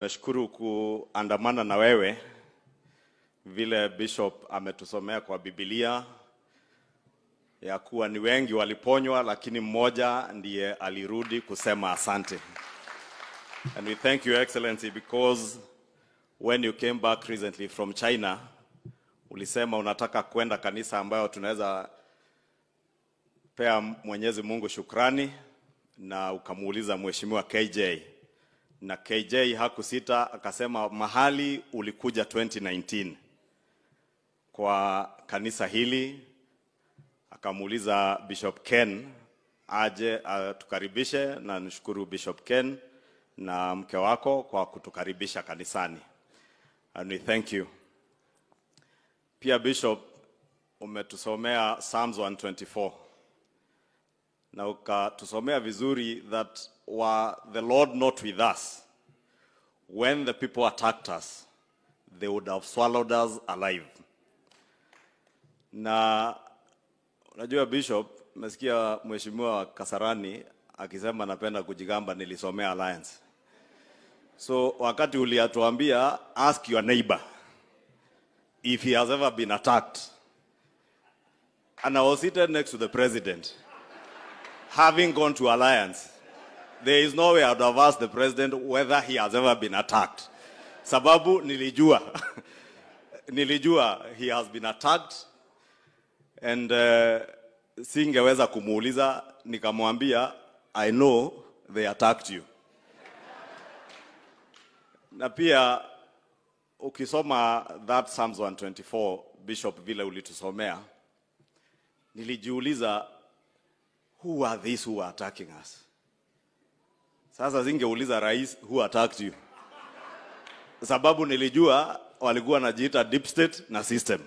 Nashukuru kuandamana na wewe vile Bishop ametusomea kwa Biblia ya kuwa ni wengi waliponywa, lakini mmoja ndiye alirudi kusema asante. And we thank you excellency because when you came back recently from China ulisema unataka kwenda kanisa ambayo tunaweza pea Mwenyezi Mungu shukrani, na ukamuuliza Mheshimiwa KJ na KJ hakusita akasema mahali ulikuja 2019 kwa kanisa hili, akamuuliza Bishop Ken aje atukaribishe, na nishukuru Bishop Ken na mke wako kwa kutukaribisha kanisani, and we thank you. Pia Bishop, umetusomea Psalms 124 na ukatusomea vizuri that were the Lord not with us when the people attacked us they would have swallowed us alive. Na unajua Bishop, umesikia mheshimiwa Kasarani akisema anapenda kujigamba nilisomea Alliance. So wakati uliatuambia ask your neighbor if he has ever been attacked. And I was seated next to the president having gone to Alliance. There is no way I would have asked the president whether he has ever been attacked. Sababu nilijua. nilijua he has been attacked and uh, singeweza kumuuliza nikamwambia I know they attacked you. Na pia ukisoma that Psalms 124 Bishop vile ulitusomea nilijiuliza who are these who are attacking us? Sasa zingeuliza rais who attacked you, sababu nilijua walikuwa wanajiita deep state na system.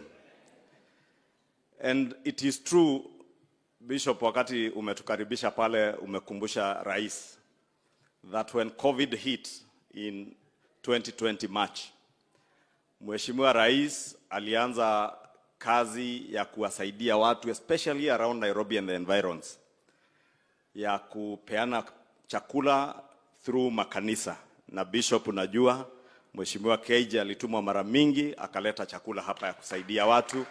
And it is true Bishop, wakati umetukaribisha pale, umekumbusha rais that when COVID hit in 2020 March, Mheshimiwa Rais alianza kazi ya kuwasaidia watu especially around Nairobi and the environs ya kupeana chakula through makanisa na bishop, unajua Mheshimiwa KJ alitumwa mara mingi akaleta chakula hapa ya kusaidia watu,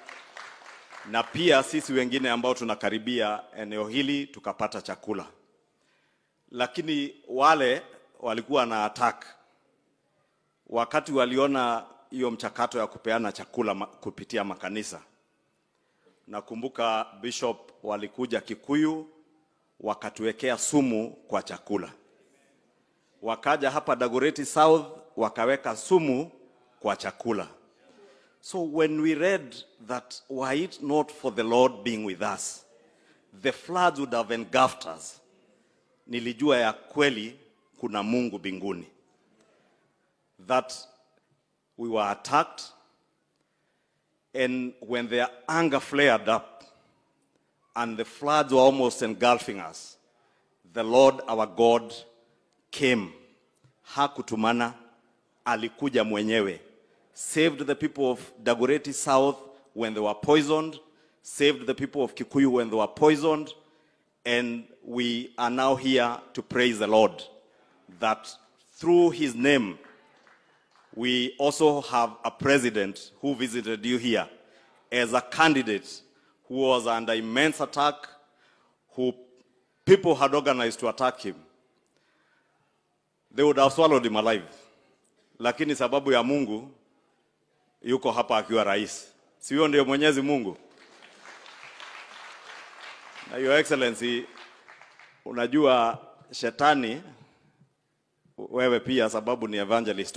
na pia sisi wengine ambao tunakaribia eneo hili tukapata chakula, lakini wale walikuwa na attack wakati waliona hiyo mchakato ya kupeana chakula kupitia makanisa. Nakumbuka bishop walikuja Kikuyu wakatuwekea sumu kwa chakula. Wakaja hapa Dagoretti South wakaweka sumu kwa chakula. So when we read that were it not for the Lord being with us, the floods would have engulfed us. Nilijua ya kweli kuna Mungu mbinguni. That we were attacked and when their anger flared up and the floods were almost engulfing us, the Lord our God came. Hakutumana, alikuja mwenyewe. Saved the people of Dagoretti South when they were poisoned, saved the people of Kikuyu when they were poisoned, and we are now here to praise the Lord that through his name we also have a president who visited you here as a candidate who was under immense attack, who people had organized to attack him. They would have swallowed him alive. Lakini sababu ya Mungu yuko hapa akiwa rais. Si huyo ndio Mwenyezi Mungu? Na Your Excellency, unajua shetani wewe pia sababu ni evangelist